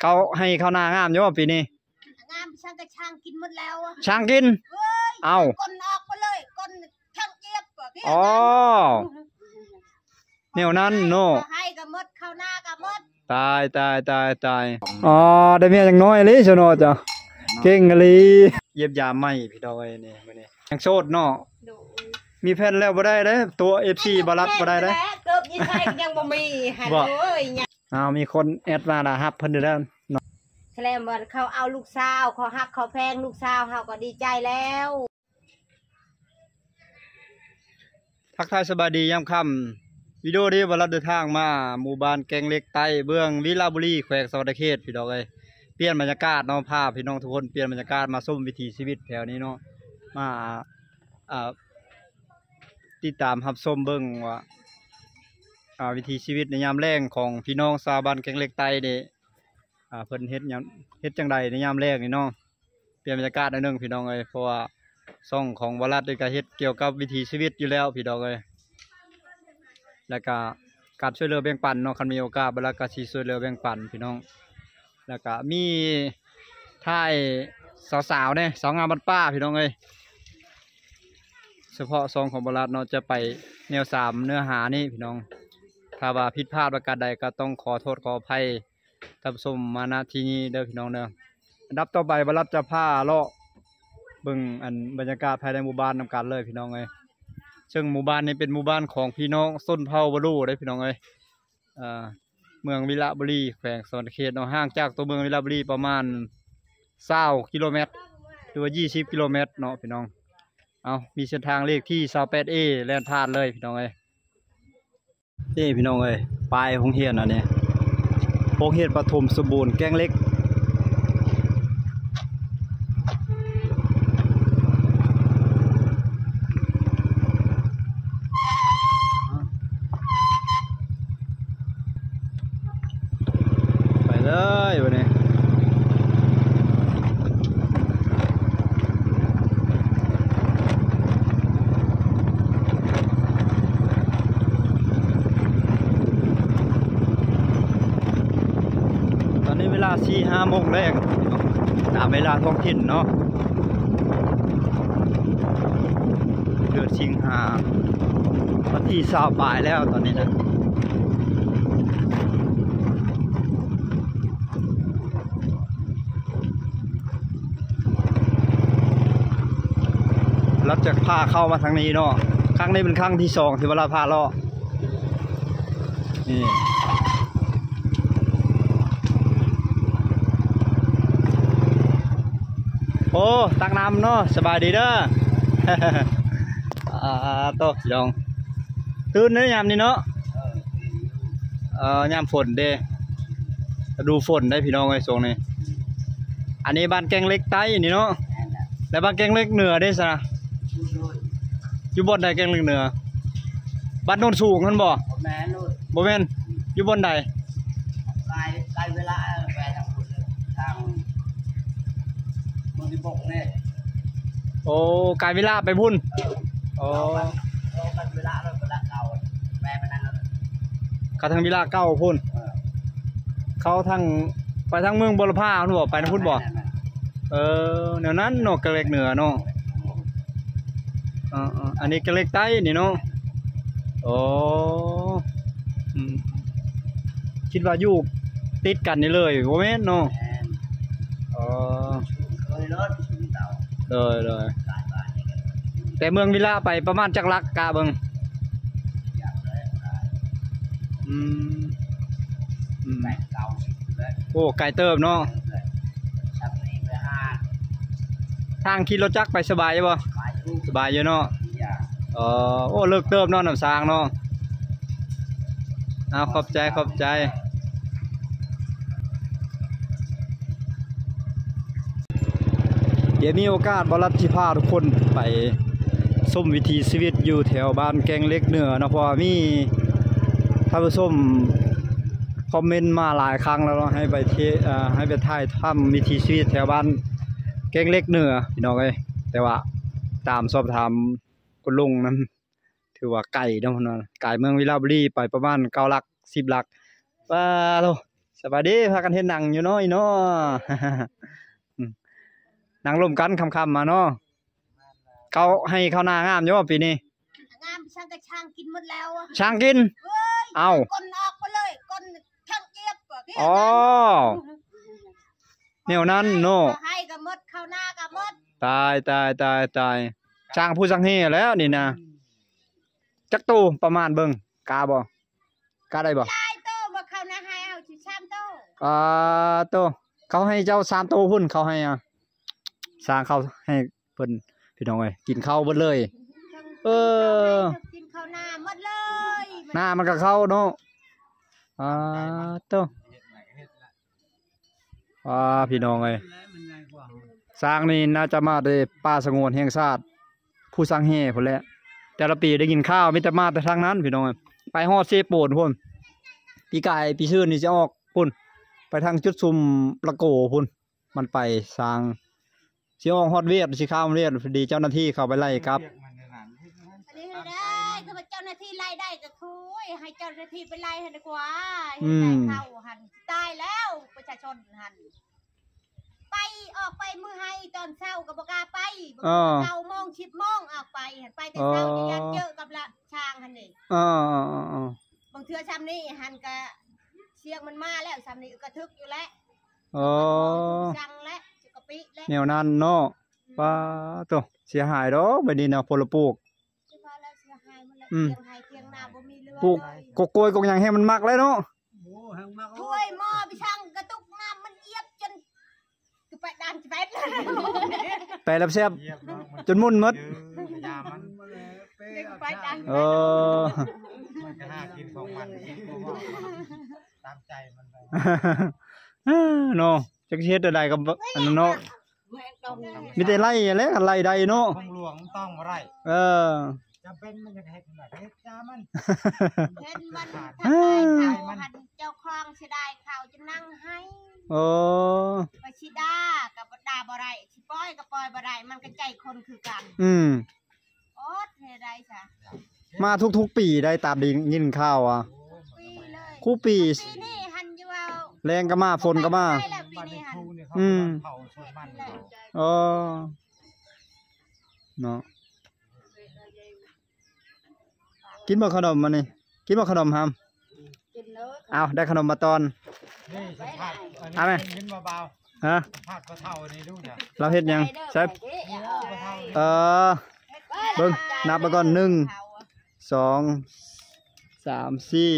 เขาให้ข้าวหน้างามอยู่บ่ปีนี้งามช่างกระช่างกินหมดแล้วอะช่างกิน เอ้าก้นออกไปเลยก้นช่างเจี๊ยบกว่าพี่อ๋อแนวนั้นโน่ให้กับมดเข้าหน้ากับมดตายตายตายตายอ๋อได้เมียจังน้อยเลยซะเนาะจ้ะเก่งอีหลีเย็บยามไหมพี่ดอยนี่มื้อนี้ยังโสดเนาะมีแผ่นแล้วบ่ได้เด้อตัว FC บ่รับบ่ได้เด้อเกือบยี่ไทยยังบ่มีหันบ่เอ้ย เนี่ยอ้าวมีคนแอดมาล่ะรับเพิ่นอยู่แล้วเนาะแสดงว่าเขาเอาลูกสาวเขาหักเขาแพงลูกสาวเขาก็ดีใจแล้วทักทายสบายดียามค่ำวิดีโอนี้บ่รับเดินทางมาหมู่บ้านแกงเล็กใต้เบื้องวิลาบุรีแขวงสวรรณเขตพี่น้องเอ้ยเปลี่ยนบรรยากาศเนาะพาพี่น้องทุกคนเปลี่ยนบรรยากาศมาชมวิถีชีวิตแถวนี้เนาะมาอ่าติดตามรับชมเบิ่งว่าอ่า วิถีชีวิตในยามแล้งของพี่น้องชาวบ้านแกงเล็กใต้นี่เพิ่นเฮ็ดยังเฮ็ดจังใดในยามแล้งนี่เนาะเปลี่ยนบรรยากาศหน่อยนึงพี่น้องเอ้ยเพราะว่าซ่องของวรัตด้วยก็เฮ็ดเกี่ยวกับวิถีชีวิตอยู่แล้วพี่น้องเอ้ยแล้วก็การช่วยเหลือแบ่งปันเนาะคันมีโอกาสเวลาก็สิช่วยเหลือแบ่งปันพี่น้อง แล้วก็มีท่ายสาวๆเนี่ยสาวงามบ้านป้าพี่น้องเอ้ยเฉพาะซองของบรัตเนาะจะไปแนวสามเนื้อหานี่พี่น้อง ถ้าว่าผิดพลาดประการใดก็ต้องขอโทษขออภัยท่านผู้ชมมาณที่นี้เด้อพี่น้องเด้ออันดับต่อไปบรัตจะพาเลาะเบิ่งอันบรรยากาศภายในหมู่บ้านนำกันเลยพี่น้องเอ้ยซึ่งหมู่บ้านนี้เป็นหมู่บ้านของพี่น้องส้นเผาบรูได้พี่น้องเอ้ยอ่าเมืองวิระบุรีแขวงสวรรณเขตเนาะห่างจากตัวเมืองวิระบุรีประมาณ20กิโลเมตรหรือว่า20กิโลเมตรเนาะพี่น้อง เอามีเส้นทางเลขที่ 28A แล่นผ่านเลยพี่น้องเอ้ย นี่พี่น้องเอ้ยปลายหงเฮียนอันนี้หงเฮียนปฐมสมบูรณ์แกงเล็ก ไปเลยวันนี้ตอนนี้เวลาสี่ ห้าโมงแรกตามเวลาท้องถิ่นเนาะเดือนสิงหาวันที่สาวปลายแล้วตอนนี้นะรัดจากพาเข้ามาทางนี้เนาะ ครั้งนี้เป็นครั้งที่สองที่เวลาพาเลาะนี่ โอ้ ตักน้ำเนาะสบายดีเด้ออ่าโตยองตื่นเนื้อยามนี้เนาะเอ่อยามฝนเด้ดูฝนได้พี่น้องไอ้ทรงนี้อันนี้บ้านแกงเล็กใต้นี่เนาะแล้วบ้านแกงเล็กเหนือได้ซะอยู่บนใดแกงเล็กเหนือบ้านโนนสูงนั่นบ่แม่นู่นบ่แม่นอยู่บนใดไกลไกลเวลาแหวนทางคุณเลยทางมืองที่บกเนี่ย โอ้กายวิลาไปพุ่นเออโอ้เรากันเวลาเราเวลาเก่าแม่ไปนั่นแล้วเขาทางวิลาเก้าพุ่นเออเขาทางไปทางเมืองบรพาพุ่นบ่ไปทางพุ่นบ่แม่แม่เออแนวนั้นเนาะแกงเล็กเหนือเนาะอ่าๆอันนี้แกงเล็กใต้นี่เนาะโอ้อืมคิดว่าอยู่ติดกันนี่เลยบ่แม่นเนาะแม่อ๋อเคยรถชุมเเลยเลยแต่เมืองวิลาไปประมาณจักลักกะเบิงอืมอืมโอ้ไกลเติบเนาะทางขี่รถจักรไปสบายยู่บ่สบายอยู่เนาะอยากเออโอ้เลิกเติบเนาะน้ำสางเนาะเอาขอบใจขอบใจ เดี๋ยวมีโอกาสบรัตที่พาทุกคนไปส้มวิถีชีวิตอยู่แถวบ้านแกงเล็กเหนือนะพราะว่ามีท่านผู้ชมคอมเมนต์มาหลายครั้งแล้วเนาะให้ไปเทอ่ให้ไปถ่ายทำวิถีชีวิตแถวบ้านแกงเล็กเหนือพี่น้องเอ้ยแต่ว่าตามสอบถามคุณลุงนั้นถือว่าไก่เนาะพุ่นไก่เมืองวิลาบุรีไปประมาณเก้าหลักสิบหลักว่าโตสบายดีพากันเฮ็ดหนังอยู่เนาะอีเนาะ หนังร่วมกันค่ำๆมาเนาะเขาให้ข้าวหน้างามอยู่บ่ปีนี้งามช่างกระช่างกินหมดแล้วอะช่างกินเว้ยเอ้าก้นออกไปเลยก้นช่างเจี๊ยบกว่าพี่อ๋อแนวนั้นเนาะให้กับมดเข้าหน้ากับมดตายตายตายตายช่างผู้สังเฮแล้วนี่นะจักตู้ประมาณเบิ่งกาบ่กาได้บ่ตายโตมาเข้าหน้าให้เอาชิชามโตอ่าโตเขาให้เจ้าสามโตพุ่นเขาให้อะ สร้างเขาให้เพิ่นพี่น้องเอ้ยกินข้าวเบิดเลย เออ กินข้าวหน้าหมดเลยหน้ามันก็เข้าเนาะอ่าโตอ่าพี่น้องเอ้ยสร้างนี่น่าจะมาได้ป่าสงวนแห่งชาติผู้สร้างแห่พุ่นแหละแต่ละปีได้กินข้าวมีแต่มาแต่ทางนั้นพี่น้องเอ้ยไปฮอดเซโปนพุ่นปีกายปีชื่นนี่จะออกพุ่นไปทางจุดซุมละโกพุ่นมันไปสร้าง สิออกฮอดเวียดสิข้ามเวียดพอดีเจ้าหน้าที่เข้าไปไล่ครับ อันนี้ให้ได้คือว่าเจ้าหน้าที่ไล่ได้ก็คุยให้เจ้าหน้าที่ไปไล่ให้ดีกว่าอืมให้เข้าหันตายแล้วประชาชนหันไปออกไปมือให้ตอนเช้าก็บกล้าไปเออเก้าโมงสิบโมงออกไปหันไปแต่เช้าอ๋อจะยันเจอกับละช้างหันนี่ อ่าอ่าอ่าอ่าบางเทื่อช้ำนี่หันกะเสียงมันมาแล้วช้ำนี่กระทึกอยู่แล้วอ๋อจังแล้วจะกะ ปิแล้วแนวนั้นเนาะป้าตัวเสียหายดอกไปนี่นะพลปลูกสิพาแล้วเสียหายหมดแล้วอืมเทียงไห้เทียงนาบ่มีเรือปลูกเลยกกโกยกกหยังให้มันมักเลยเนาะถ้วยหม้อไปช่างกระตุกน้ำมันเอียบจนคือไปดานจะไปเลยไปแล้วแซ่บจนมุ่นหมดยามันไปดานเออ มันก็น่ากินของมันตามใจมันไปเนาะ จักสิเฮ็ดได้กับอันนั้นเนาะมีแต่ไล่แหละกันไล่ได้เนาะคงหลวงต้องบ่ไรเออจำเป็นมันจะเฮ็ดแบบเฮ็ดยามันเห็นมันทำลายเขาหันเจ้าคลองเสียดายเขาจะนั่งให้โอ้ไปชิดากับบดาบ่ไรชิป้อยกับปอยบ่ไรมันก็ใจคนคือกัน อืมโอ๊ตเฮ็ดได้ซะมาทุกๆปีได้ตามดียินข่าวอะปีเลยคู่ปีปีนี้หันอยู่เอา แรงก็มาฝนก็มาไปแล้วปีบ้านในนี้หัคนรูเนี่ยเขาอืม เผาชวนบ้านเขาเออเนาะกินบ่ขนมมานี่กินบ่ขนมฮัมกินเลยเอาได้ขนมมาตอน นี่สัมภาษณ์อันเอาไหมนี้ยิ้มเบาฮะๆสัมภาษณ์ก็เท่าอันนี้ดูเนี่ยเราเฮ็ดหยังใช่ก็เท่าเออ เบิ่งนับไปก่อนหนึ่ง สองสามสี่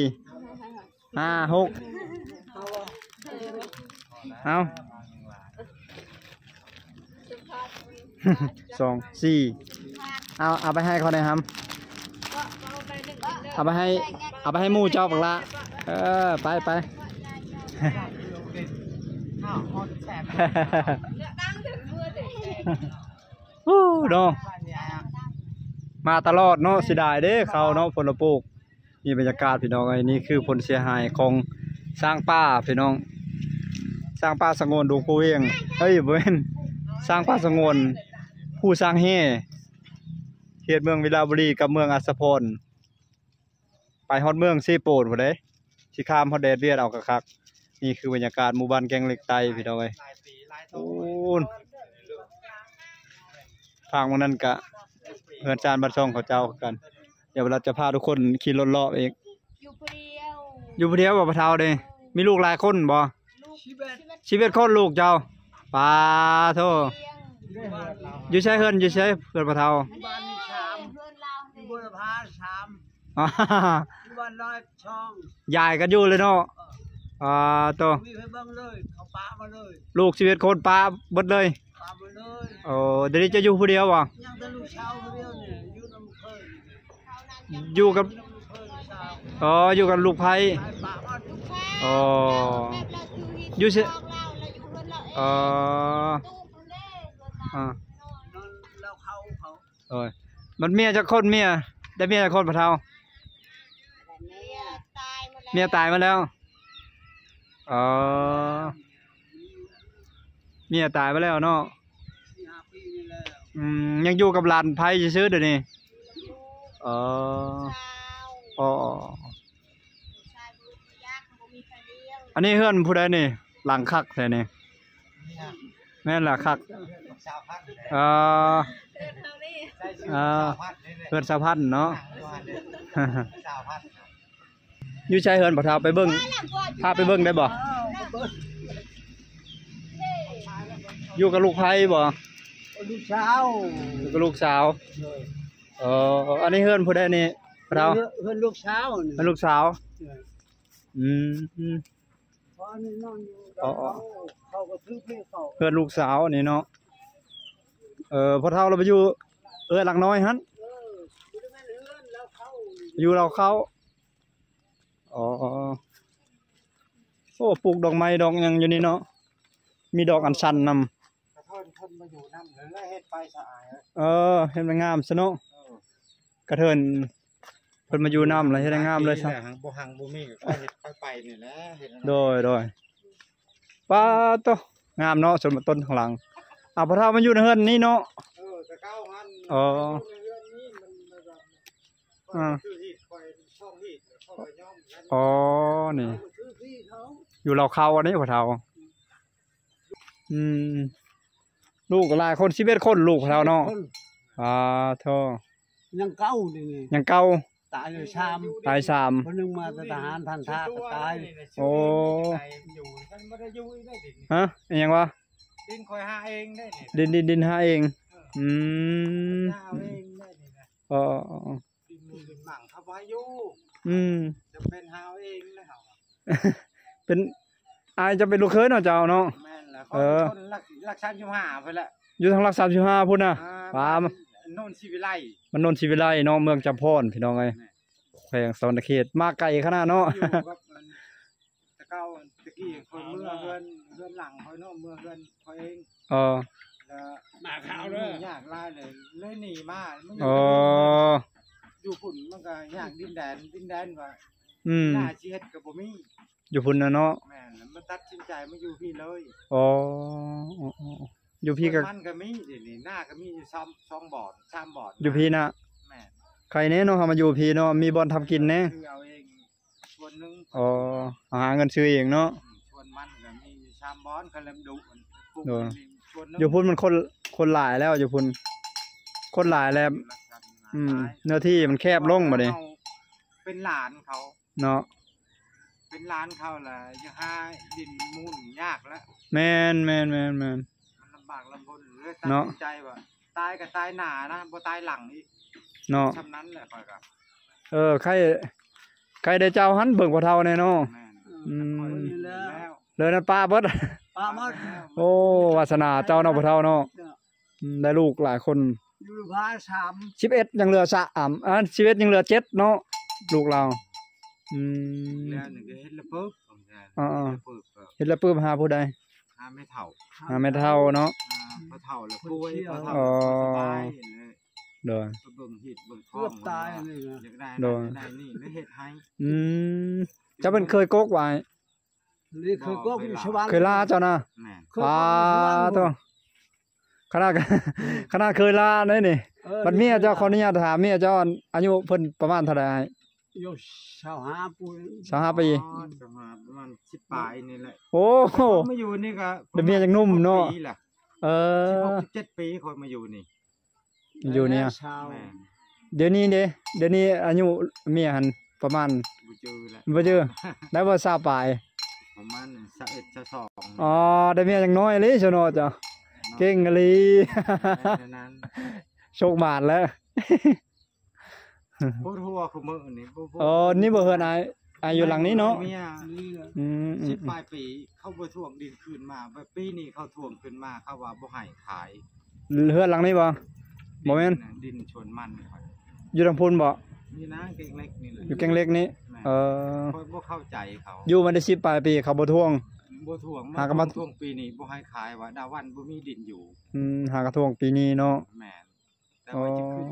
ห้าหก เอาสองสี่เอาเอาไปให้เขาได้ครับเอาไปให้เอาไปให้หมู่เจ้าบักละเออไปไปอ้าวฮอดแสบโอ้เนาะบ้านเนี่ยอะมาตลอดเนาะเสียดายเด้เขาเนาะผลปลูกนี่บรรยากาศพี่น้องไอ้นี่คือผลเสียหายของสร้างป่าพี่น้อง สร้างป่าสงวนดงปูเองเฮ้ยเว้นสร้างป่าสงวนผู้สร้างแห่เขตเมืองวิลาบุรีกับเมืองอัสสะพรไปฮอดเมืองซีโปนพุ่นเด้สิข้ามฮอดแดดเวียดเอาคักๆนี่คือบรรยากาศหมู่บ้านแกงเหล็กไตพี่น้องเอ้ยหลายปีหลายโตโอ้นทางวันนั้นกะเพื่อนจานบัดซองเขาเจ้ากัน เดี๋ยวเราจะพาทุกคนขี่รถเลาะเองอยู่ผู้เดียวอยู่ผู้เดียวบ่ปะเทาเด้มีลูกหลายคนบ่ลูก ชีวิตคนลูกเจ้าปาโทเลี้ยงได้เฮือนเราอยู่ใช้เฮือนอยู่ใช้เพื่อนปะเทาบ้านมีชามเพื่อนเราที่บุรพาชามอ่าที่บ้านน้อยช่องยายกันอยู่เลยเนาะอ่าโตมีให้เบิ่งเลยเขาปามาเลยลูกชีวิตคนป้าเบิดเลยปามาเลยโอ้เดี๋ยวนี้จะอยู่ผู้เดียวบ่ยังแต่ลูกเช้าคนเดียวเนี่ยอยู่น้ำเคยอยู่กับน้ำเคยลูกสาวอ๋ออยู่กับลูกไผไอ้ปามาทุกอ๋ ออยู่สิเอ่ออ่านั่นแล้วเขาเขาโอ้ยมันเมียจะคนเมียได้เมียจะคนปะเทาเมียตายมาแล้วอ๋อเมียตายมาแล้วเนาะสี่ห้าปีนี่แหละอืมยังอยู่กับหลานไผซื้อๆเดี๋ยวนี้อ๋ออ๋อ อ๋ออันนี้เฮือนผู้ใดนี่ หลังคักแท้นี่นี่ฮะแม่นล่ะคักสาวพัดเลยเอ่อใส่ชื่ออ่าสาวพัดเลยเลยเฮือนสะพันเนาะสาวพัดอยู่ชายเฮือนบ่เท่าไปเบิ่งพาไปเบิ่งได้บ่อยู่กับลูกไผบ่ลูกสาวอยู่กับลูกสาวเอออันนี้เฮือนผู้ใดนี่บ่เท่าเพิ่นลูกสาวนี่เป็นลูกสาวอืม อืมพอนี่นอนอยู่อ๋ออ๋อเขาก็ซื้อเพลเขาเพื่อนลูกสาวนี่เนาะเออพอเท่าเราไปอยู่เออหลังน้อยฮันเอออยู่ในเรือนแล้วเขาอยู่เราเข้าอ๋อโอ้ปลูกดอกไม้ดอกหยังอยู่นี่เนาะมีดอกอัญชันนำกระเทินคนมาอยู่น้ำเลยแล้วเฮ็ดไปสะอาดเออเห็นมันงามซะเนาะเออกระเทิน เพิ่นมาอยู่น้ำเลยเฮ็ดให้งามเลยซะหหังบ่หังบ่มีก็ค่อยเฮ็ดค่อยไปนี่แหละเฮ็ดอันนั้นโดยโดยป้าโตงามเนาะส่วนต้นข้างหลังอะพอเท่ามันอยู่ในเฮือนนี่เนาะเออแต่เก้าหันอ๋อในเรือนนี้มันมันแบบอ่าคือฮีดคอยช่องฮีดเข้าไปย่อมแล้วอ๋อ นี่ซื้อที่เขาอยู่เราเข้าอันนี้พอเท่าอืม ลูกหลายคนสิบเอ็ดคนลูกพอเท่าเนาะคนอ่าโทยังเก่านี่นี่ยังเก่า ตายเลยชามตายสาม คนหนึงมาแต่ทหารพันธะก็ตายโอ้ อยู่กันไม่ได้อยู่ได้ดินฮะอิหยังวะดินคอยหาเองได้นี่ดินดินดินหาเอง อืมหาเอาเองได้นี่นะอ๋ออ๋ออ๋อดินมือดินหมั่งเขาไว้อยู่อืม จะเป็นหาเอาเองนะเฮาเป็นอายจะเป็นลูกเคยเนาะเจ้าเนาะ แม่นแล้วเออ คนรักรักชาติอยู่หาไปละอยู่ทางรักสามสิบห้าพุ่นน่ะ อ่ปาม โน่นชีวิไลมันนนทชีวิไลเนาะเมืองจำพรพี่น้องไงแขวงสวรรณเขตมาไกลขนาดเนาะ อยู่กับมันตะเก้าตะกี้คนเมื่อเฮือนเฮือนหลังคอยเนาะเมื่อเฮือนคอยเองเออแล้วมาขาวเด้อ ยากหลายเลยเลยหนีมามันอ๋ออยู่ฝุ่นมันก็ยากดินแดนดินแดนว่าอืม หน้าชีเฮ็ดก็บ่มีอยู่พุ่นนะเนาะแม่นแล้วมันตัดสินใจมาอยู่พี่เลย อ๋ออ๋ออ๋อ อยู่พี่ก็มันก็มีเดี๋ยวนี้หน้าก็มีอยู่ซ้ำสองบ่อนสามบ่อนอยู่พี่น่ะแม่นใครแน่เนาะเฮามาอยู่พี่เนาะมีบ่อนทำกินแน่คือเอาเองส่วนหนึงอ๋อหาเงินซื้อเองเนาะชวนมันก็มีชามบอนก็เริ่มดุมันปลูกเออนี่ชวนนึงอยู่พุ่นมันคนคนหลายแล้วอยู่พุ่นคนหลายแล้วอืมเนื้อที่มันแคบลงบ่เด้เป็นหลานเขา เนาะเป็นหลานเขาล่ะยังหาดินมูลยากแล้วแม่นแม่นแม่นแม่น มันลำบากลำบนเลยตัดเนาะสินใจว่าตายก็ตายหนานะบ่ตายหลังอีกเนาะชำนั้นแหละค่อยก็เออใครใครได้เจ้าหันเบิ่งบ่เท่าแน่เนาะแม่นอืมค่อยดีแล้วเลยนั่นป้าเบิดป้ามาโอ้วาสนาเจ้าเนาะบ่เท่าเนาะอืมได้ลูกหลายคนอยู่พาสาม11ยังเหลือสามอ่า11ยังเหลือเจ็ดเนาะลูกเราอืมแล้วหนึ่งก็เฮ็ดละปึ๊บอ่าๆเฮ็ดละปึ๊บก็เฮ็ดแล้วปื้มหาผู้ใด หาไม่เท่าหาไม่เท่าเนาะ อ่าพอเท่าแล้วป่วยพอเท่าอ๋อสบายเลยเด้อไปเบิ่งหิดเบิ่งท้อเกืองบตายเลยนะอยากได้โดนั่นนได้นี่แล้วเฮ็ดให้อืมเจ้าเป็นเคยโกกไว้นี่เคยก็อยู่ชวานเคยลาเจ้านะแม่นเคยอ่าก็อยู่ชวานตัวขนาด ขนาดเคยลาได้นี่ออบัดเมียเจ้าขออนุญาตถามเมียเจ้าอายุเพิ่นประมาณเท่าใด อยู่ชาวหาปุยสามห้าปีอ๋อประมาณประมาณ10ปลายนี่แหละโอ้โหมาอยู่นี่ก็เดี๋ยวเมียยังหนุ่มเนาะปีล่ะเออ16 17ปีคนมาอยู่นี่อยู่เนี่ย ชาวแม่นเดี๋ยวนี้เด้เดี๋ยวนี้อายุเมียหันประมาณบ่เจอแล้วบ่เจอได้บ่ทราบปลายประมาณ21 22อ๋อได้เมียยังน้อยเลยซะเนาะจ้ะเก่งอีหลีแค่นั้น โชคบาดแล้ว พูดหัวคือมื้อนี่บ่บ่อ๋อนี่บ่เฮือนอายอายอยู่หลังนี้เนาะเมียนี่แหละอืมอืสิมบปลายปีเขาบ่ทวงดินคืนมาแบบปีนี้เขาทวงคืนมาเขาว่าบ่ให้ขายเฮือนหลังนี้บ่บ่แม่นดินชวนมันนี่ครับอยู่ทางพุ่นบ่นี่นะเก่งเล็กนี่แหละอยู่แกงเล็กนี้แม่เออเขาบ่เข้าใจเขาอยู่มาได้10ปลายปีเขาบ่ทวง บ่ทวงหากันมาทวงปีนี้บ่ให้ขายว่าดาวันบ่มีดินอยู่อืมหากระทวงปีนี้เนาะแม่นแต่อ๋อว่าจะขึ้น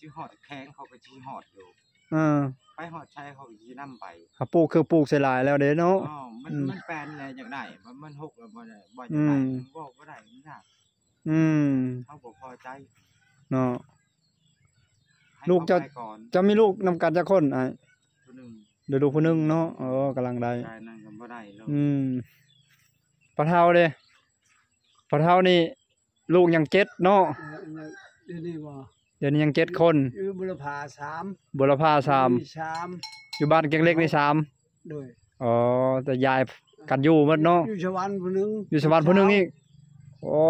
สิฮอดแข้งเขาก็สิฮอดอยู่เออไปฮอดชัยเขาก็สินำไปถ้าปลูกคือปลูกใส่หลายแล้วเด้เนาะอ๋อมันอืมมันแปลนแลอยากได้มันมันหกแล้วบ่ได้บ่อยากอืได้มมันบ่บ่ได้มันยากอืมเขาบ่พอใจเนาะให้ลูกจะเขาไปก่อนจะมีลูกนำกันจักคนอ้ายตัวหนึงเดี๋ยวดูผู้หนึงเนาะเออกำลังได้ชายนั่นก็บ่ได้แล้วอืมปะเทาเด้ปะเทานี่ ลูกยังเจ็ดเนาะเดี๋ยวนี้บ่ เดี๋ยวนี้ยังเจ็ดคนอยู่บุรพาสามบุรพาสามสามอยู่บ้านเก่งเล็กนี่สามโดยอ๋อแต่ยายกันอยู่หมดเนาะอยู่สวรรค์ผู้หนึงอยู่สวรรค์ผู้หนึงอีกโอ้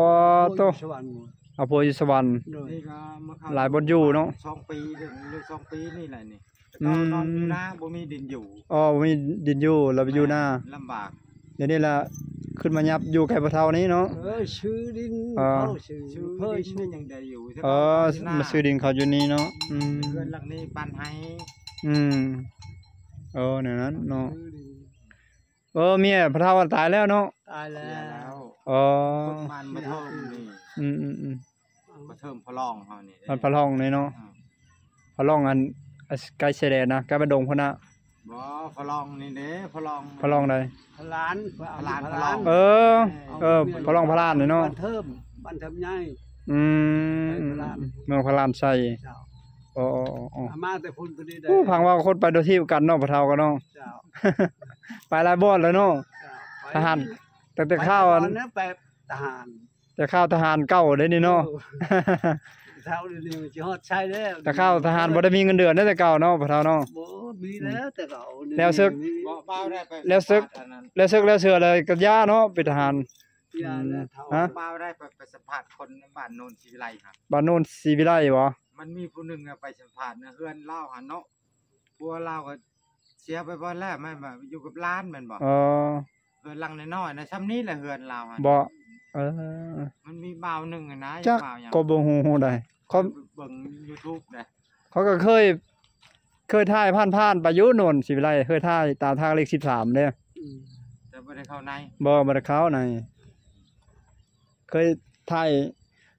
โตอยู่สวรรค์หมดเอาโพอยู่สวรรค์โดยนี่ก็มาเข้หลายบนอยู่เนาะสองปีเดือนหรือสองปีนี่แหละนี่อืเรามนอนอยู่นะบ่มีดินอยู่อ๋อมีดินอยู่เราไปอยู่หน้าลำบาก เดี๋ยวนี้ละขึ้นมายับอยู่ใกล้ปะเทานี้เนาะเออชื่อดินอ่าเขาชื่อชื่อเพิ่นดินชื่นี่อยังได้อยู่ใช่เออมาซื้อดินเขาอยู่นี่เนาะอืมเพื่อนหลังนี้ปันให้อืมเออเนี่ยนั้นเนาะชื่อดินเออเมียพระเท่าตายแล้วเนาะตายเสีแล้ยแล้วอ๋อคนมันมาเทิมนี่อืมอืมอืมมาเทิมพลองเฮานี่มันพะล่องนี่เนาะอ่าพะล่องอันอันใกล้เสยแดนนะใกล้บ้านดงพุ่นน่ะ บ่พลองนี่เด้พลองพะล่องใดพลานพลานพพลาลานนเออ เออพะล่องพะลานนี่เนาะบ้านเทิมบ้านเทิมใหญ่อืมอืมเมืองพะลานใส่เจ้าอ๋ออ๋ออ๋ออามาแต่พุ่นคนนี้ได้โอ้พังว่าคนไปโดยที่กันเนาะพะเท่ากันเนาะ เจ้าไปหลายบ่อนแล้วเนาะเจ้าไปทหารแต่แต่ข้าวอันไปก่นะไปทหารแต่ข้าวทหารเก่าได้นี่เนาะออ เท่าเดียวสิฮอดใช้แล้วแต่ข้าวทหารบ่ได้มีเงินเดือนได้แต่เก่าเนาะพะเท่าเนาะ บ่มีแล้วแต่ก็เอาแล้วซึกบ่เป้าได้ไปแล้วซึก อันนั้นแล้วซึกแล้วเสือเลยกับย่าเนาะเป็นทหาร ยาแล้วเท่าฮะ เป้าได้ไปไปสัมภาษณ์คนในบ้านโนนศรีวิไลครับ บ้านโน้นศรีวิไลบ่มันมีผู้หนึงอะไปสัมภาษณ์นะเฮือนเล่าหันเนาะพัวเล่าก็เสียไปบ่แล้วแม่นบ่อยู่กับร้านแม่นบ่เออเฮือนหลังน้อยๆนะซ้ำนี้แหละเฮือนเราหันบ่เออ มันมีบ่าวหนึงอะนะจัก บ่าวหยังก็บ่ฮู้ได้เขาเบิ่ง YouTube นะเขาก็เคย เคยถ่ายผ่านๆไปอยู่โน่นศรีวิไลเคยถ่ายตามทางเลข13เด้อืมแต่บ่ได้เข้าในบ่บ่ได้เข้าในเคยถ่าย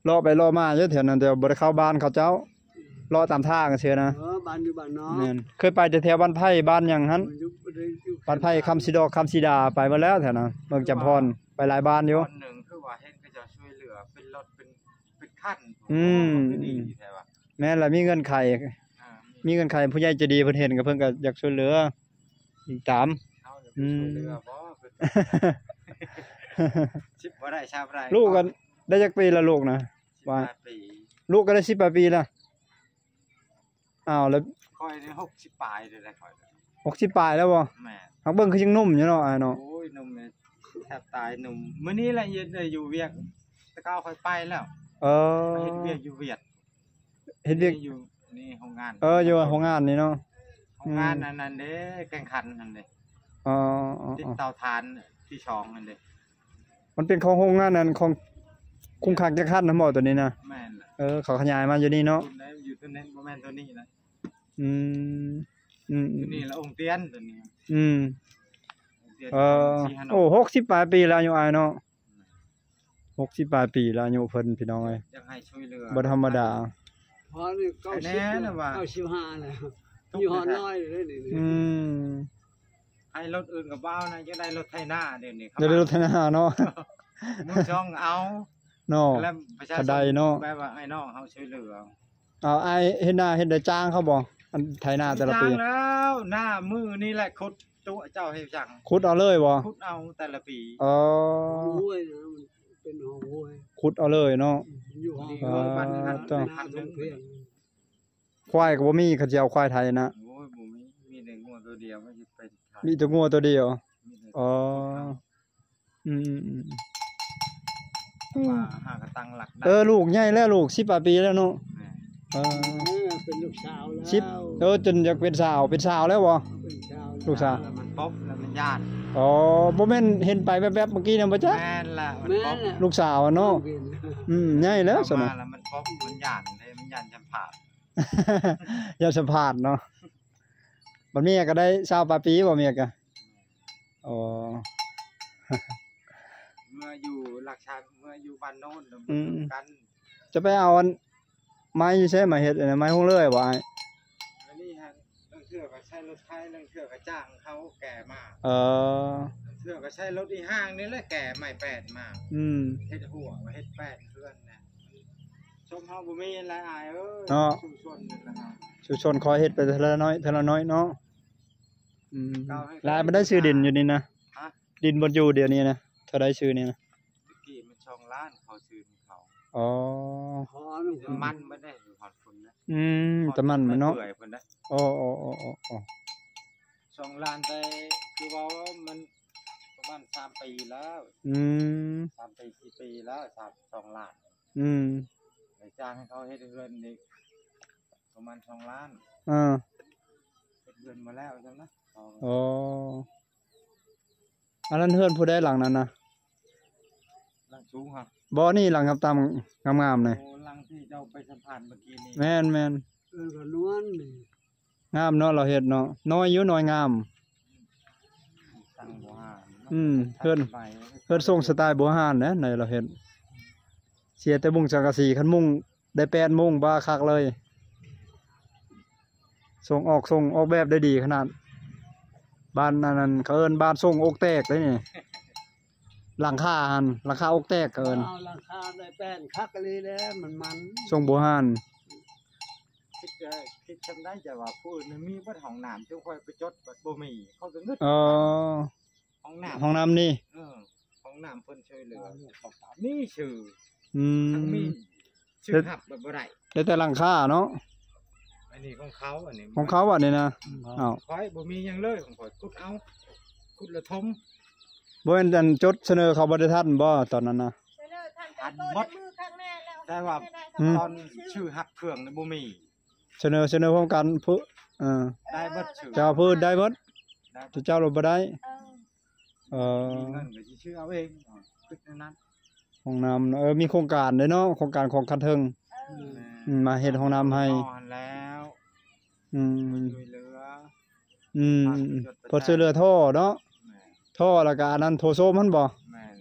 เลาะไปเลาะมาอยู่แถวนั้นแต่บ่ได้เข้าบ้านเขาเจ้าเลาะตามทางเชื่อนะเออบ้านอยู่บ้านนอกแม่นเคยไปแต่แถวบ้านไผ่บ้านหยังหั่นอยู่อยู่บ้านไผ่คำสิดอกคำสิดาไปมาแล้วแถวนั้นเมืองจำพรไปหลายบ้านอยู่คนหนึ่ง ขั้นอืมก็ดีแท้ว่าแม่นล่ะมีเงินไขอ่ามีเงินไขผู้ใหญ่ใจะดีเพิ่นเห็นก็เพิ่นก็อยากช่วยเหลืออีกตามเขาจะไปช่วยเหลือบ่คือชิบบ่ได้ชาบได้ลูกกันได้จักปีละลูกนะว่าว่าปีลูกก็ได้10ปีละอ้าวแล้วค่อยได้60ปลายเลยแหละค่อย60ปลายแล้วบ่แม่ฮักเบิ่งคือยังหนุ่มอยู่เนาะอ้ายเนาะโอ้ยหนุ่มเนี่ยแทบตายหนุ่มมื้อนี้แหละเย็นเลยอยู่เวียกแตะก้าวค่อยไปแล้ว เอไปอเฮ็ดเวียกอยู่เวียดเฮ็ดเวียกนี่อยู่นี่โรงงานเอออยู่โรงงานนี่เนาะโรงงานอันนั้นเด้แข่งขันนั่นเด้อ๋ออ๋อติดอ๋อเตาถ่านที่ช่องนั่นเด้มันเป็นของโรงงานนั้นของคุ้มค่าจักคันนะหมอตัวนี้นะแม่นล่ะเออเขาขยายมาอยู่นี่เนาะอยู่ในอยู่ตัวนั้นบ่แม่นตัวนี้นะอืมอืมตัวนี้ละองค์เตียนตัวนี้อืมองค์เตียนเออสี่ห้าหนโอ้หกสิบปลายปีแล้วอายุอายเนาะ หกสิบปลายปีแล้วอายุเพิ่นพี่น้องเอ้ยอยากให้ช่วยเหลือบ่ธรรมดา พอนี่ไอ้แน่น่ะว่ะเก้าสิบห้าแล้วทุกอยู่หอเดือนน้อยเลยนี่อืมให้รถอื่นกับบ้าวนะจะได้รถไถนาเดี๋ยวนี้เดี๋ยวได้รถไถนาเนาะมือช่องเอาเนาะแล้วประชาชกระนไดเนาะแบบว่าไอ้น้องเขาช่วยเหลือเอาอายเฮ็ดนาเฮ็ดได้จ้างเขาบ่อันไถนาแต่ละปีจ้างแล้วหน้ามือนี่แหละขุดตัวเจ้าให้จังขุดเอาเลยบ่ขุดเอาแต่ละปีเออห้วยนะมัน เป็นหอห้วยขุดเอาเลยเนาะอยู่หอเออบ้านต้องพันหนึ่งเพียงควายก็บ่มีเขาสิเอาควายไทยนะโอ้ยบ่มีมีแต่งัวตัวเดียวไม่ใช่เป็นไทยมีแต่งัวตัวเดียวมีแต่อ๋ออืมอืมอืมว่าหากระตังหลักได้เออลูกใหญ่แล้วลูกสิบปลายปีแล้วเนาะแม่เออ เออเป็นลูกสาวแล้วสิบเออจนอยากเป็นสาวเป็นสาวแล้วบ่ เป็นสาวลูกสาว แล้วมันป๊บแล้วมันญาติ อ๋อบ่แม่นเห็นไปแวบๆเมื่อกี้น่ะบ่จ๊ะแม่นละมันแม่ป๊บน่ะลูกสาวอะเนาะเป็นอืมใหญ่แล้วสเข้านะมาแล้วมันป๊บมันญาติเลยมันญาติจำผาดอย่าสัมภาษณ์เนาะบัดเมียก็ได้สาวปลายปีบ่เมียก็อ๋อเมื่ออยู่หลักชาติเมื่ออยู่บ้านโน้นแล้วอืมกันจะไปเอาอันไม้อยู่ใช่มาเฮ็ดอันนั้นไม้ฮงเลื่อยบ่อ้ายแล้วนี่ฮะ เรื่องเทื่อก็ใช้รถไทยเรื่องเทื่อก็จ้างเขาแก่มากเออเทื่อก็ใช้รถอีห้างนี่แหละแก่ใหม่แปดมากอืมเฮ็ดหัวว่าเฮ็ดแปดเพื่อนน่ะชมเฮาบ่มีอะไรอายเอ้ยเนาะชุมชนนี่แหละครับชุมชนคอยเฮ็ดไปเทอละน้อยเทอละน้อยเนาะอืมเก้าให้ลายมันได้ชื่อดินอยู่นี่นะฮะดินบนอยู่เดี๋ยวนี้นะเท่าได้ชื่อนี่นะตะกี้มันช่องล้านเขาซื้อเขาอ๋อพอนี่มันไม่ได้ อยู่หอดฝุ่นนะอืมแต่มันมันเนาะปื่อยเพิ่นนะอ๋ออ๋ออ๋ออ๋ออ๋อช่องล้านได้คือว่ามันประมาณสามปีแล้ว อืมสามปีสี่ปีแล้วสามสองล้าน อืมไปจ้างให้เขาเฮ็ดเรือนอีกประมาณสองล้านอ่าเฮ็ดเรือนมาแล้วใช่ไหมเอาอ๋ออันนั้นเฮือนผู้ได้หลังนั้นนะหลัง สูงครับบ่นี่หลังกับตามงามๆเลยโอ้หลังที่เจ้าไปสัมผัสเมื่อกี้นี่แม่นแม่นเออก็นวลนี่งามเนาะเราเฮ็ดเนาะน้อยอยู่น้อยงาม ตั้งบ่ห้าอืมเพิ่น ไปเฮ็ดทรงสไตล์โบราณนะในเราเฮ็ดเสียแต่มุงสังกะสีคันมุงได้แปดมุงบ้าคักเลยส่งออกส่งออกแบบได้ดีขนาดบ้านอันนั้นเขาเอิ้นบ้านส่งอกแตกเลยนี่ หลังคาหันหลังคาอกแตกเกินเอาราคาได้แป้นคักเลยแล้วมันมันส่งโบราณคิดจะคิดจำได้จะว่าผู้อื่นมีบ่ห้องน้ำจึงค่อยไปจดบัดบ่มีเขาก็งึดเอ่อห้องน้ำห้องน้ำนี่เออห้องน้ำเพิ่นช่วยเหลือมีชื่ออืทั้งมมีชื่อหับแบบบ่ได้ได้แต่หลังคาเนาะอันนี้ของเขาอันนี้ของเขาอะนี่นะอ้าวข่อยบ่มีหยังเลยของข่อยขุดเอาขุดละทม บ่แม่นอันจดเสนอเขาบ่ได้ทันบ่ตอนนั้นนะเสนอท่านเป็นโตในมือข้างหน้าแล้วแต่ว่าอืม ตอนชื่อหับเครื่องนี่บ่มี เสนอเสนอพร้อมกันเพื่อเออได้เบิดชื่อ เจ้าพูดได้เบิดได้เจ้าลงบ่ได้ เออเออมีเงินก็สิชื่อเอาเองขุดในนั้นห้องน้ำเออมีโครงการด้วยเนาะโครงการของคันเทิงเอออืมมาเฮ็ดห้องน้ำให้นอนแล้วอืมช่วยเหลืออืมเพอช่วยเหลือท่อเนาะแม่ ท่อแล้วก็อันนั้นโทโซมมันบ่แม่น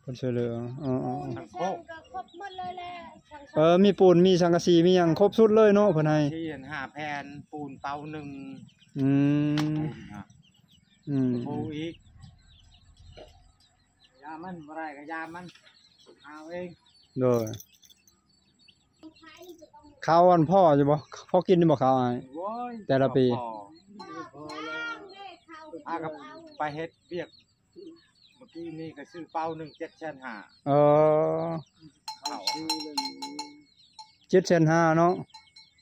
เพิ่นช่วยเหลือเออโอ้ๆยช่างก็ครบหมดเลยแหละช่างๆเออมีปูนมีสังกะสีมีหยังครบสุดเลยเนาะเพิ่นให้ที่เห็นห้าแผ่นปูนเตาหนึ่งอืมปูนฮะอืมปูอีกยามันบ่ได้ก็ยามันเอาเองโดยข้าวอันพ่อจะบ่พ่อกินได้บ่ข้าวอ้าย โว้ยแต่ละปี พออากับไปเฮ็ดเวียก เมื่อกี้นี่ก็ซื้อเป้าหนึ่งเจ็ดแสนห้าเออเขาชื่อเลย7,500เนาะ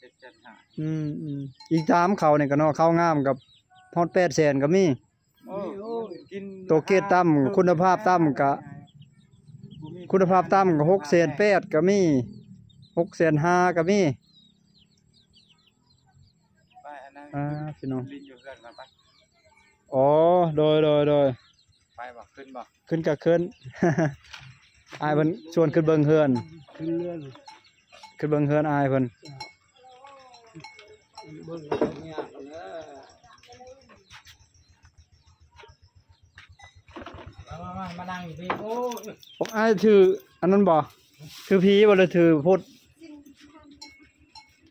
เจ็ดแสนห้าอืมอืมอีกตามเขาเนี่ยก็เนาะเข้างามกับฮอด8แสนก็มีโอ้กินตัวเกรดต่ำคุณภาพต่ำก็คุณภาพต่ำก็6แสน8ก็มี6แสน5ก็มีไปอันนั้นอ่าพี่น้องลิน อยู่เพื่อนมาปะอ๋อ โดยโดยโดยไปบ่ขึ้นบ่ขึ้นก็ขึ้น อายเพิ่นชวนขึ้นเบิ่งเฮือน ขึ้นเรื่องขึ้นเบิ่งเฮือนอายเพิ่นเบิ่งก็ยากแล้วมามามานั่งอยู่ที่โอ้ยผมอายถืออันนั้นบ่ถือผีบ่เลยถือพุทธ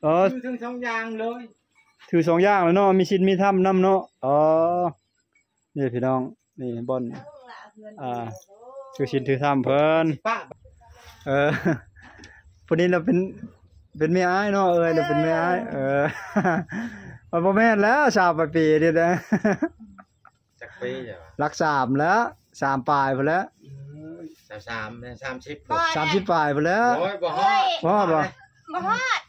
เออ คือทั้งสองอย่างเลย ถือสองอย่างแล้วเนาะมีชินมีถ้ำนํเนาะอ๋อ นี่พี่น้องนี่บ่อนอ่าถือชินถือถ้ำเพิ่นป้าเออคนนี้เราเป็นเป็นแม่อ้ายเนาะเออเราเป็นแม่อ้ายเออมันบ่แม่นแล้วสามปีเดียวนะจักปีจ้ะรักสามแล้วสามปลายไปแล้วสามสามสามสิบบ่สามสิบปลายไปแล้วโอ้ยบ่ฮอเอ้ดยว่าบ่บ่ฮอด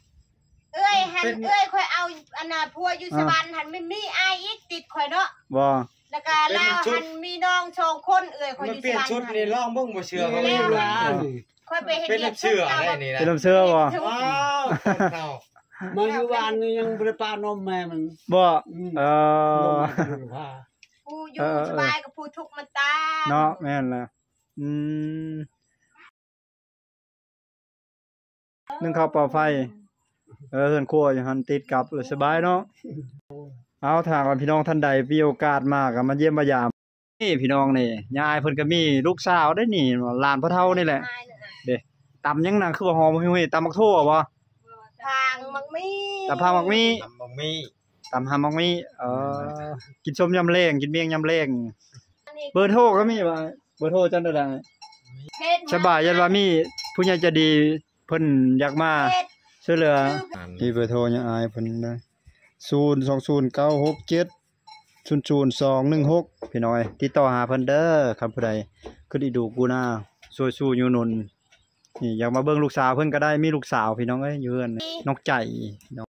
เอ้ยหันเป็นเอ้ยค่อยเอาอันน่ะพัวอยู่สวรรค์หันไม่มีอายอีกติดข่อยเนาะบ่ แล้วก็ลาวหันมีน้องสองคนเอ้ยข่อยมันอยู่เปลี่ยนสวรรค์ชุดหันนี่ลองเบิ่งบ่เชื่อเขาเวไม่รู้ลาค่อยไปเฮ็ดเป็นเรียน้ำเชื่อได้นี่นะเป็นน้ำเชื่อบ่ว้าวเก่ามาอยู่บ้านนี่ยังบ่ได้ปานมแม่มันบ่เออพาผู้อเอยู่อเออสบายกับผู้ทุกข์มันตายเนาะแม่นแล้วอืมนึ่งข้าวเปล่าไฟ เออเฮือนครัวอยู่หันติดกับเออสบายเนาะ เอาถ้าก่อนพี่น้องท่านใดมีโอกาสมาก็มาเยี่ยมมายามนี่พี่น้องนี่ยายเพิ่นก็มีลูกสาวได้นี่หลานพ่อเฒ่านี่แหละตำยังน่ะคือว่าหอมหุยๆตำมักทั่วบ่ทางมักมีตำพามักมีทำบ่มีตำหามักมีเออกินส้มยำแรงกินเมี่ยงยำแรงเบอร์โทรก็มีว่าเบอร์โทรจังได๋เพชรสบายยันว่ามีผู้ใหญ่ใจะดีเพิ่นอยากมาเพชรช่วยเหลือชื่อมีเบอร์โทรยังอายเพิ่นได้ 020967967ศูนย์ศูนย์สองหนึ่งหกพี่น้อยติดต่อหาเพิ่นเด้อครับผู้ใดคืออีดูกูหน้าสู้สู้อยู่นนนี่อยากมาเบิ่งลูกสาวเพิ่นก็ได้มีลูกสาวพี่น้องเอ้ยอยู่เอิ้นน้องใจพี่น้อง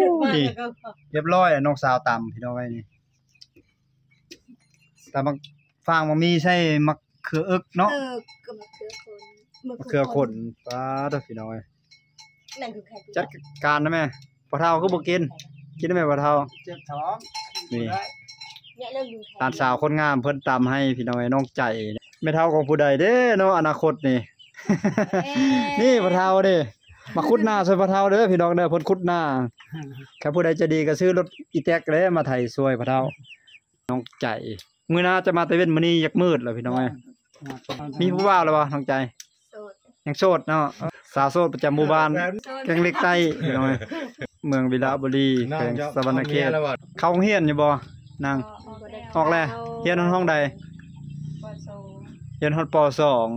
ดึกมากนี่แล้วก็เรียบร้อยแล้วน้องสาวตำพี่น้องเอ้ยนี่แต่บางฟางมันมีใช่มะเขืออึกเนาะเออก็มะเขือคนมะเขือขนปลาเด้อพี่น้องเอ้ยนั่นคือใครจัดการนะแม่ ปลาเฒ่าคือบ่กิน กินได้ไหมปลาเฒ่าเจ็บท้องนี่ได้เนี่ยเรื่องอยู่ใครหลานสาวคนงามเพิ่นตำให้พี่น้อยน้องใจไม่เท่าของผู้ใดเด้เนาะอนาคตนี่ นี่พระเท่าเด้มาขุดหน้าซอยพระเท่าเด้อพี่น้องเด้อเพิ่นขุดหน้าถ้าผู้ใดจะดีก็ซื้อรถอีแท็กเด้มาไถซวยพระเท่าน้องใจมื้อหน้าจะมาตะเวนมื้อนี้อยากมืดแล้วพี่น้องเอ้ยมีผู้บ่าวแล้วบ่น้องใจโสดยังโสดเนาะ สาวโสดประจำหมู่บ้านโสดแกงเล็กใต้พี่น้องเอ้ยเมืองวิลาบุรีแขวงสะวรรณเขตเข้าโรงเรียนอยู่บ่นางออกแล้วเรียนห้องใดปอโซเรียนฮอดปสอง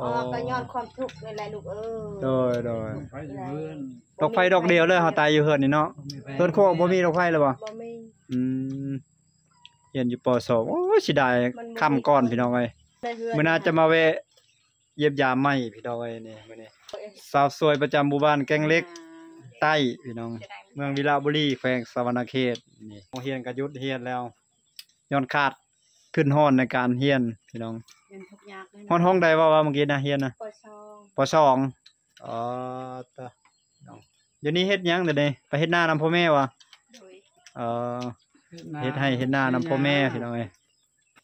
อ๋อก็ย้อนความทุกข์นี่แหละลูกเออโดยโดยไปอยู่เพื่อนดอกไฟดอกเดียวเลยเฮาตายอยู่เฮือนนี่เนาะเฮือนโคกบ่มีดอกไฟเลยบ่บ่มีอืมเรียนอยู่ปสองโอ้ยเสิได้ค่ำก่อนพี่น้องเอ้ยในเฮือนมื้อหน้าจะมาแวะเยี่ยมยามใหม่พี่น้องเอ้ยนี่มื้อนี้ สาวสวยประจำหมู่บ้านแกงเล็กใต้พี่น้อง เมืองวิลาบุรีแขวงสะวรรณเขตนี่โรงเรียนก็หยุดเรียนแล้วย้อนขาดขึ้นห้อนในการเรียนพี่น้องเป็นทุกข์ยากเลยห้องห้องใดว่าว่าเมื่อกี้นะเฮียนนะปอโซปสองอ๋อตะเดี๋ยวนี้เฮ็ดหยังเดี๋ยวนี้ไปเฮ็ดหน้านำพ่อแม่วะโดยเออเฮ็ดให้เฮ็ดหน้านำพ่อแม่พี่น้องเอ้ย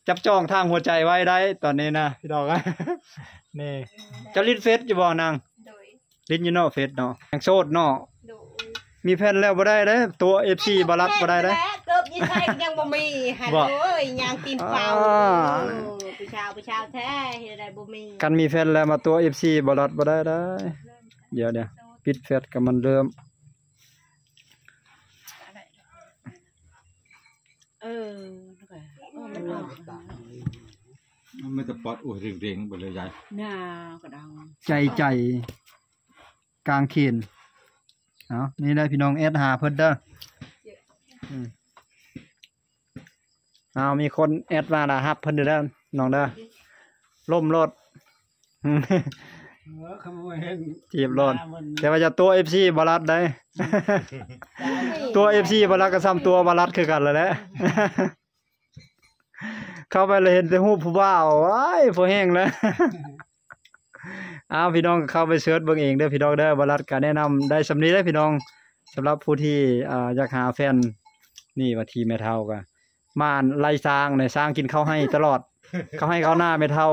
จับจ้องทางหัวใจไว้ได้ ตอนนี้นะพี่น้องเอ้ยนี่เจะลิ้นเฟซอยู่บ่นางโดย ลิ้นอยู่เนาะเฟซเนาะยังโสดเนาะโดยมีแผ่นแล้วบ่ได้เด้อตัว FC บ่รับบ่ได้เด้อ เกือบยี่ไทยยังบ่มีหันบ่เอ้ยยางตีนเปล่าอ่าเออผู้ชาวผู้ชาวแท้เฮ็ดได้บ่มีกันมีแผ่นแล้วมาตัว FC บ่รับบ่ได้ได้เดี๋ยวเดี๋ยวปิดแฟซก็มันเริ่มเออมันออกมันไม่จะปอดอุ้ยเร่งๆไปเลยยายหน้าก็ดังใจใจ กลางเขนเอานี่ได้พี่น้องแอดหาเพิ่นเด้ออืมเอามีคนแอดมาละฮับเพิ่นเด้อเด้อน้องเด้อล่มรถอืมเออขโมยเห็นจีบรถแต่ว่าจะตัว FC บ่รัดได้ ตัว FC บ่รัดก็ซ้ำตัวบ่รัดคือกันแหละแหละเข้าไปเลยเห็นแต่รูปผู้บ่าวว้ายพอแห้งแล้ว อ้าวพี่น้องก็เข้าไปเสิร์ชเบิ่งเองเด้อพี่น้องเด้อบรัดก็แนะนำได้สำนี้ได้อพี่น้องสำหรับผู้ที่อ่าอยากหาแฟนนี่ว่าทีแม่เฒ่าก็มาไล่สร้างเนี่ยสร้างกินข้าวให้ตลอด เขาให้เขาวหน้าแม่เฒ่า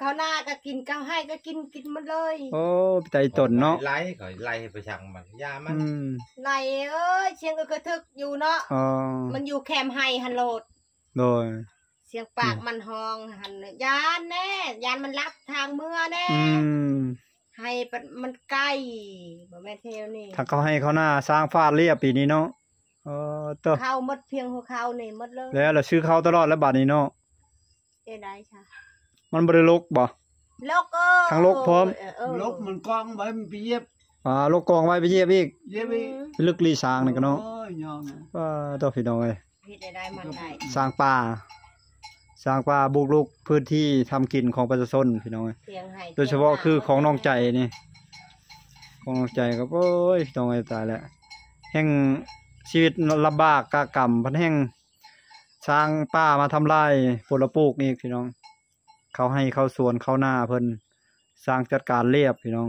ข้าวหน้าก็กินข้าวให้ก็กินกินหมันเลยโอ้ใจตนเนาะไล่ก็ไล่ไปช่างมันยามันอืมไหนเอ้ยเชียงก็กระทึกอยู่เนาะอ๋อมันอยู่แคมป์ไฮฮันโหลด โดย เสียงปากมันห้องหันน่ะยานแน่ยานมันลักทางเมื่อแน่ อืมให้ปะ มันใกล้บ่แม่นเทวนี่ถ้าเขาให้เขาวหน้าสร้างฟาดเรียบปีนี้เนาะเออเตัวเข้าหมดเพียงหัวเข้านี่หมดเลยแล้วเราซื้อเขาวตลอดแล้วบัดนี้เนาะเอ้ได้ค่ะมันบ่ได้ลกบ่ลกเออทางลกพร้อมเเออลบมันกองไว้มันไปเย็บอ่าลกกองไว้ไปเยียบอีกเย็บอีกลึกลีสร้างนี่ก็เนาะโอ้ยยอมนะว่าตัวพี่น้องเอ้ยผิดได้ได้มันได้สร้างป่า สร้างป่าบุกรุกพื้นที่ทำกินของประชาชนพี่น้องเอ้ยเสียงให้โดยเฉพาะคือของน้องใจนี่ของน้องใจก็โอ้ยพี่น้องเอ้ยตายแล้วแห่งชีวิตลำบากกากรรมพันแห่งสร้างป่ามาทำลายผลปลูกนี่พี่น้อง เขาให้เขาสวนเขาหน้าเพิ่นสร้างจัดการเรียบพี่น้อง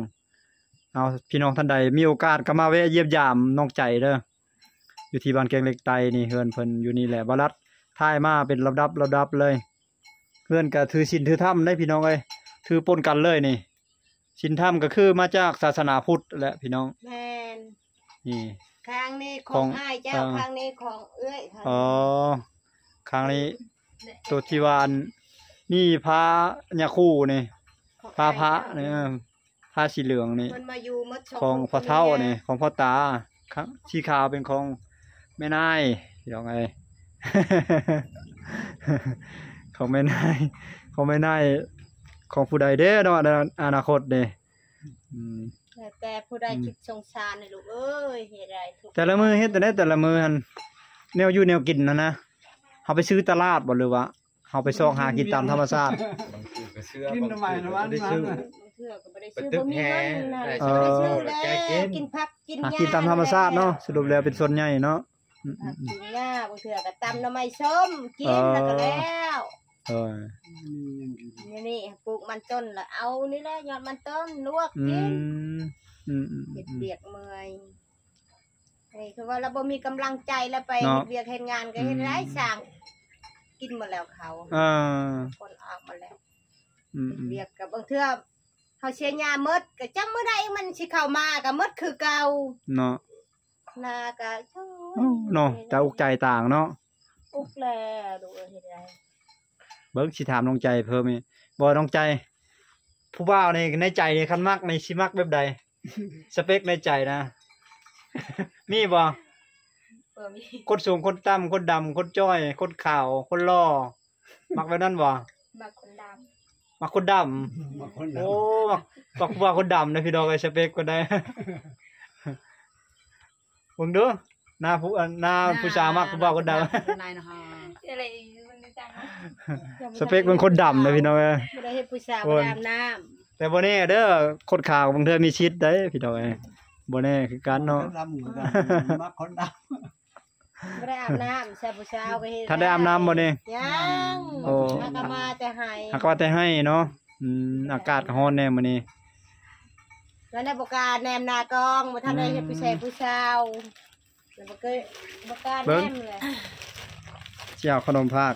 เอาพี่น้องท่านใดมีโอกาสก็มาแวะเยี่ยมยามน้องใจเด้ออยู่ที่บ้านแกงเหล็กไตนี่เฮือนเพิ่นอยู่นี่แหละบรัด ท้ายมาเป็นลำดับลำดับเลยเฮือนก็ถือศีลถือธรรมได้พี่น้องเอ้ยถือปนกันเลยนี่ศีลธรรมก็คือมาจากศาสนาพุทธแหละพี่น้องแม่นนี่ข้างนี้ขขอองงอ้ายเจ้าเอ่อข้างนี้ของเอื้อยค่ะอ๋อครั้งนี้ตัวที่วาอันนี่พระยาคู่นี่พระพระนี่เออพระสีเหลืองนี่มันมาอยู่มัดสของคนพ่อเท่าผัวนี่ของพ่อตาครับชีขาวเป็นของแม่นายเดี๋ยวไง ของแม่นายของแม่นายของผู้ใดเด้อเนาะในอนาคตเด้อืมแต่แต่ผู้ใดอืมคิดสงสารนี่ลูกเอ้ยเฮ็ดได้ทุกแต่ละมือเฮ็ดแต่ได้แต่ละมือหั่นแนวอยู่แนวกินนะนะเฮาไปซื้อตลาดบ่หรือว่าเฮาไปซอกหากินตามธรรมชาติบางทีก็เชื่อกินทำไมนะวันได้นั้ซื้นอน่ะเทื่อก็บ่ได้ซื้อไปตึกบ่มีเงินน่ะแฮบ่ได้ซื้อเออแล้วแกกินกินผักกินหาหญ้กินตามธรรมชาติเนาะสรุปแล้วเป็นส่วนใหญ่เนาะอืมผั กอืมกินหญ้าบ่เทื่อก็ตำหน่อไม้ส้มกินเออแล้วก็แล้วเออนี่นี่ปลูกมันต้นแล้วเอานี่แหละยอดมันต้นลวกอืกินมอืมอืมเฮ็ดอืมเบียกเมื่อยนี่คือว่าเราบ่มีกำลังใจแล้วไปเนาะเฮ็ดเบียกเฮ็ดงานก็เฮ็ดได้สร้างกินหมดแล้วเขาอ่าคนออกหมาแล้วอืมอืมเบียกกับบางเทื่อเขาเชียร์ยาหมดก็จังเมื่อใดมันสิเข้ามาก็หมดคือเก่าเนาะนาก็โอ้ยโอ้ เนาะแต่อุกใจต่างเนาะอุกแล้วดูเฮ็ดได้เบิ่งสิถามน้องใจเพิ่มอีกบ่น้องใจ ผู้บ่าวในในใจนี่คันมักในสิมักแบบใด สเปคในใจนะ มีบ่เออมีคนสูงคนต่ำคนดำคนจ้อย คนขาวคนหล่อมักแบบนั้นบ่บางคนดมักคนดำบางคนโอ้มักมักผู้บ่าวคนดำนะพี่น้องไอ้สเปคก็ได้เบิ่งดู หน้าผู้หน้าผู้สาวมักผู้บ่าวคนดำำอะไรมันจังสเปคเป็นคนดำนะพี่น้องเอ้ย บ่ได้เฮ็ดผู้สาวคนบ่ได้อาบน้ำแต่บ่แน่เด้อคนขาวบางเทื่อมีชิดได้พี่น้องเอ้ยบ่แน่คือกันเนาะ ดำดำมาคนดบ่ได้อาบน้ำใส่ผู้สาวก็เฮ็ดท่านได้อาบน้ำบ่นี่ ยังโอ้ถ้าก็มาแต่ให้หากว่าแต่ให้เนาะอืมอากาศก็ร้อนแน่มื้อนี้ แล้วในบ่กล้าแนมหน้ากล้องบ่ทันได้เฮ็ดผู้ชายผู้สาว แล้วบ่เคยบ่กล้าแนมเลยสิเอาขนมภาค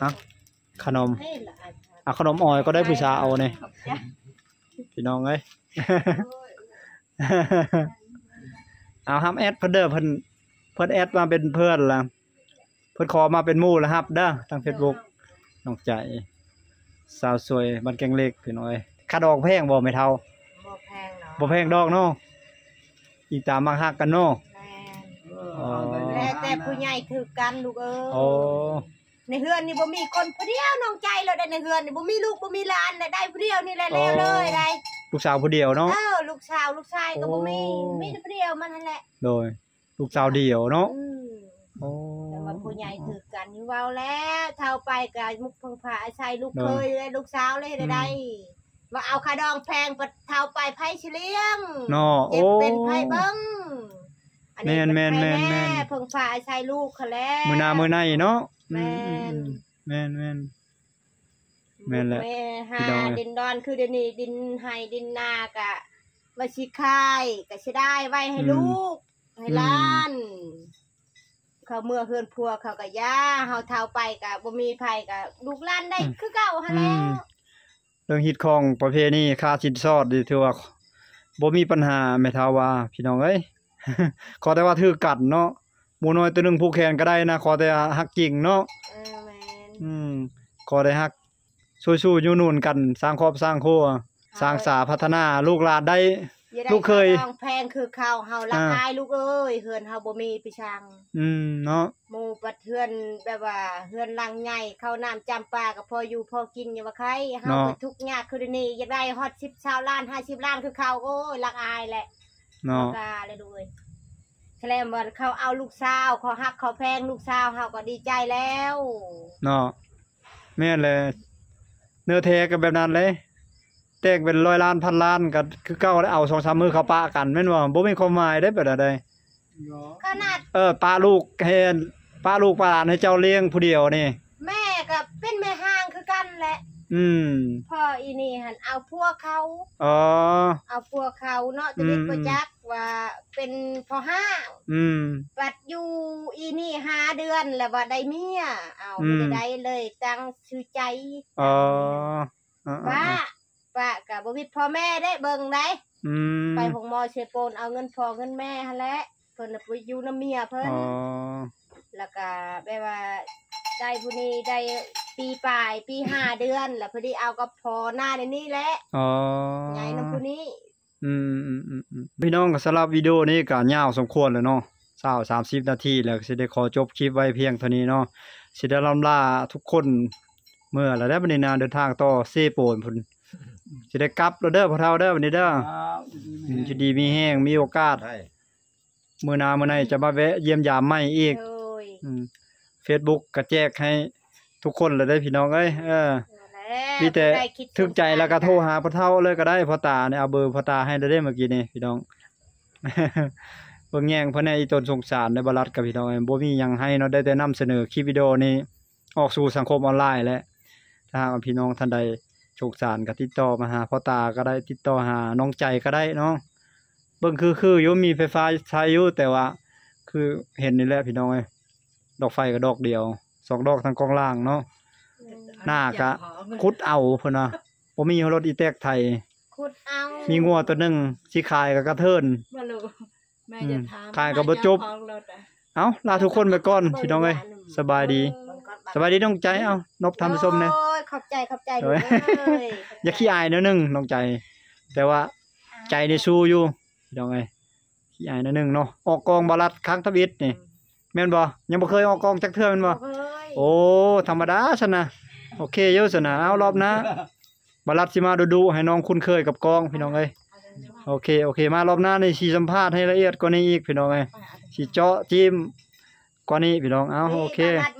เอะขนมเฮ้ยละอาจารย์เอาขนมออยก็ได้ผู้ชายเอานี่พี่น้องเอ้ย เอาฮับแอดเพิ่นเด้อเพิ่นเพิ่นแอดมาเป็นเพื่อนล่ะเพิ่นขอมาเป็นหมู่แล้วครับเด้อทาง Facebook น้องใจ สาวสวยบ้านแกงเล็กพี่น้องเอ้ยค่าดอกแพงบ่แม่เฒ่าบ่แพงเนาะบ่แพงดอกเนาะอีตามมักฮักกันเนาะ แม่นำอ๋อแล้วแต่ผู้ใหญ่ถือกันลูกเอ้ยโอ้ในเฮือนนี่บ่มีคนผู้เดียวน้องใจเราได้ในเฮือนนี่บ่มีลูกบ่มีหลานได้ได้ผู้เดียวนี่แหละแล้วเลยได้ลูกสาวผู้เดียวเนาะเออลูกสาวลูกชายก็บ่มีโอ้มีแต่ผู้เดียวมันนั่นแหละโดย ลูกสาวเดียวเนาะอืมโอ้แต่ว่าผู้ใหญ่ถือกันอยู่เว้าแล้วเท่าไปก็มุกเพิ่งพาอาศัยลูกเนาะเคยและลูกสาวเลยได้ได้ว่าเอาค่าดองแพงปัดเท่าไปไผสิเลี้ยงเนาะเจ็โอ้บเป็นไผเบิ่ง อันนี้แม่นเป็แม่นไผแม่นแม่น เพิ่งพาอาศัยลูกเขาแล้วมื้อหน้ามื้อในเนาะแม่นอืมแม่นแม่น แม่นแหละแม่หาพี่น้องดินดอนคือเดี๋ยวนี้ดินไห้ดินนากะว่าสิคายก็สิได้ไว้ให้ลูก ให้หล้าน เขาเมื่อเฮือนพัวเขาก็ย่าเฮาเท่าไปก็บ่มีไผก็ลูกหล้านได้คือเก่าหั่นแหล้วเรื่องฮิตของประเพณีค่าสินสอดนี่ถือว่าบ่มีปัญหาแม่เฒ่าว่าพี่น้องเอ้ย ขอแต่ว่าถือกัดเนาะหมูน้อยตัวหนึงผู้แขนก็ได้นะขอแต่ฮักจริงเนาะเออแม่นอืมขอได้ฮักสู้ๆอยู่นู่นกัน สร้างครอบสร้างครัวสร้างสาพัฒนาลูกหลานได้ อย่าได้ลูกเคย ข้าวแพงคือข้าวเฮาละอ่าอายลูกเอ้ยเฮือนเฮาบ่มีพี่ช่างอืมเนาะหมู่ปัดเฮือนแบบว่าเฮือนหลังใหญ่ข้าวน้ำจำปาก็พออยู่พอกินอยู่ว่าใครเฮาเนาะก็ทุกข์ยากคือเดี๋ยวนี้อยากได้ฮอด10 20ล้าน50ล้านคือเขาโอ้ยละอายแหละ เนาะ กาเลยด้วยแคลมว่าเขาเอาลูกสาวเขาฮักเขาแพงลูกสาวเขาก็ดีใจแล้วเนาะแม่นเลยเนื้อแท้ก็แบบนั้นเลย แตกเป็นร้อยล้านพันล้านก็คือเก่าแล้วเอา2-3มือเข้าปะกันแม่นบ่บ่มีความหมายได้แบบใดขนาด เออป้าลูกให้ป้าลูกป้าหลานให้เจ้าเลี้ยงผู้เดียวนี่ แม่กับเป็นแม่ห้างคือกันแหละ อืมพ่ออีนี่หันเอาพวกเขา อ๋อ เอาพวกเขาเนาะจะได้อืมประจักษ์ว่าเป็นพ่อห้างอืม ปัดอยู่อีนี่ห้าเดือนแล้วว่าได้เมียเอาอืม ไม่ได้เลยตั้งชื่อใจอ๋ออ๋ออ๋อป้าป้ากับบ่มีพ่อแม่ได้เบิ่งได้อืมไปของหมอเชโปนเอาเงินพ่อเงินแม่หั่นแหละเพิ่นน่ะไปอยู่นํเมียเพิ่น อ๋อ แล้วก็แบบว่า ได้ผู้นี้ได้ปีปลายปีห้าเดือน แล้วพอดีเอากับพอหน้าในนี่แหละอ๋อใหญ่น้ำผู้นี้อืมอืมอืมอืมพี่น้องก็สำหรับวิดีโอนี้ก็ยาวสมควรแล้วเนาะสาวสามสิบนาทีแล้วก็สิได้ขอจบคลิปไว้เพียงเท่านี้เนาะสิได้ลำลาทุกคนเมื่อแล้วได้บัดนี้นาเดินทางต่อเซโปนพุ่นสิได้กลับแล้วเด้อพวกเราเด้อบัดนี้เด้ออืมจะดีมีแห้งมีโอกาสได้มื้อหน้ามื้อไหนจะมาแวะเยี่ยมยามใหม่อีกโดยอืม Facebook ก็แจกให้ทุกคนเลยได้พี่น้องเอ้ยเออแล้วมีแต่ได้คิดถึกใจแล้วก็โทรหาพ่อเฒ่าเลยก็ได้พ่อตาเนี่ยเอาเบอร์พ่อตาให้ได้เด้เมื่อกี้นี่พี่น้องเบิ่งแย่งเพิ่นในอีตนสงสารในบรัดกับพี่น้องเอ้ยบ่มีหยังให้เนาะได้แต่นำเสนอคลิปวิดีโอนี้ออกสู่สังคมออนไลน์แล้วถ้าหากว่าพี่น้องท่านใดสงสารก็ติดต่อมาหาพ่อตาก็ได้ติดต่อหาน้องใจก็ได้เนาะเบิ่งคือคืออยู่มีไฟฟ้าใช้อยู่แต่ว่า คือเห็นนี่แหละพี่น้องเอ้ย ดอกไฟก็ดอกเดียวสองดอกทางกองล่างเนาะหน้าก็คุดเอาเพิ่นว่าบ่มีรถอีแตกไทย ขุดเอามีมีงัวตัวหนึงสิขายก็กระเทิน บ่รู้แม่จะถามขายก็บ่จบเจ้าของรถอะเอ้าลาทุกคนไปก่อนพี่น้องเอ้ยสบายดี สบายดีน้องใจเอ้านบทำส้มเนี่ย โอ้ยขอบใจขอบใจเอ้ย เลยอย่าขี้อายเด้อหนึงน้องใจ แต่ว่าใจนี่สู้อยู่พี่น้องเอ้ยขี้อายเด้อหนึงเนาะออกกองบาลัดครั้งทวิตนี่ แม่นบ่ยังบ่เคยออกกองจักเทื่อแม่นบ่เฮ้ยโอ้ธรรมดาซั่นนะโอเคอยู่ซั่นนะเอารอบหนะบาลัดสิมาดูๆให้น้องคุ้นเคยกับกองพี่น้องเอ้ยโอเคโอเค มารอบหน้านี่สิสัมภาษณ์ให้ละเอียดกว่านี้อีกพี่น้องเอ้ยสิเจาะจิ้มกว่านี้พี่น้องเอาโอเค นี่ตลาด